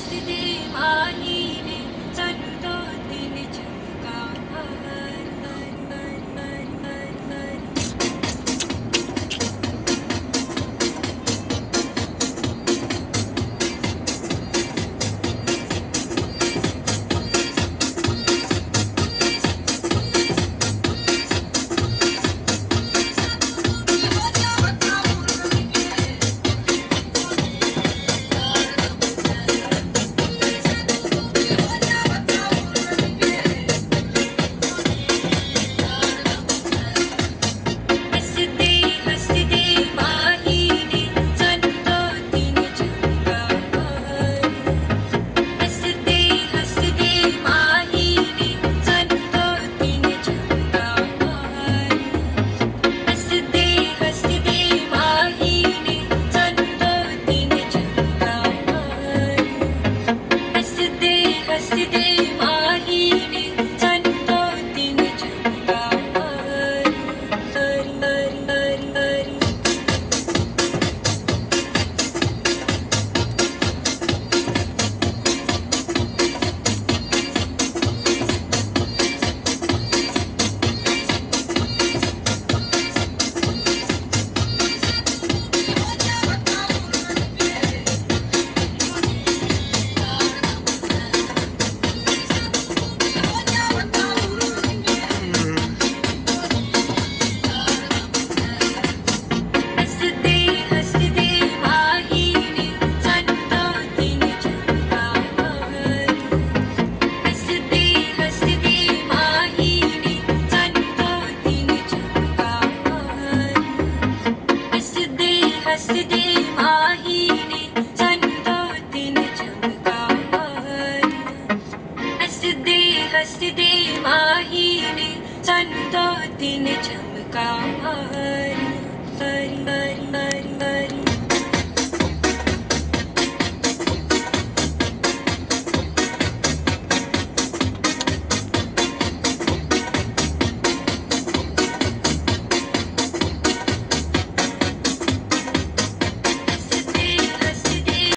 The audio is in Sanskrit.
स्ति देवानि हंसदे माही ने सन दो दिन मारिया